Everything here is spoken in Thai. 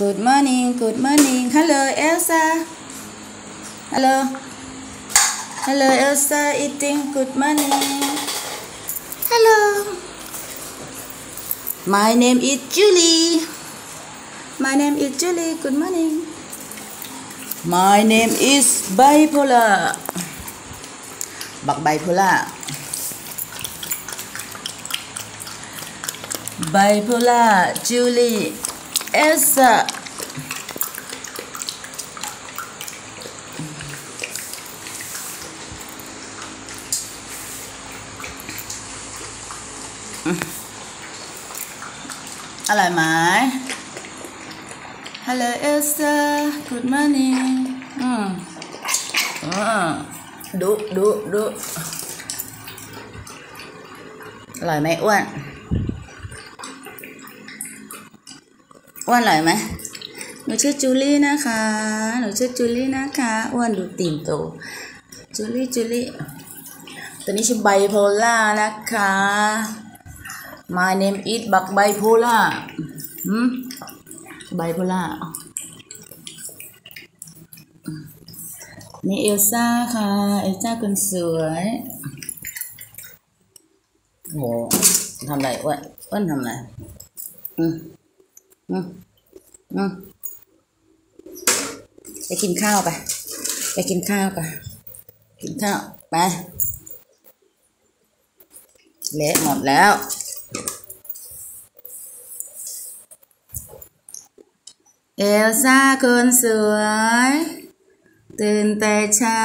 Good morning, good morning. Hello, Elsa. Hello. Hello, Elsa eating. Good morning. Hello. My name is Julie. My name is Julie. Good morning. My name is Bipolar. Bak Bipolar. Bipolar, Julie. is uh, Hello, my. Hello, Esther. Good morning. Mm. Mm. Đụ, đụ, đụ. Lời mẹ uẩn. อ้วนอร่อยไหมหนูชื่อจูลี่นะคะ หนูชื่อจูลี่นะคะอ้วนดูตีมโต จูลี่จูลี่ ตัวนี้ชื่อไบโพล่านะคะ My name is บักไบโพล่าหืมไบโพล่านี่เอลซ่าค่ะ เอลซ่าคนสวยโหทำไรอ้วนอ้วนทำไรอืม อืมอืมไปกินข้าวไป ไปกินข้าวไปกินข้าวไป เละหมดแล้วเอลซ่าคนสวย ตื่นแต่เช้า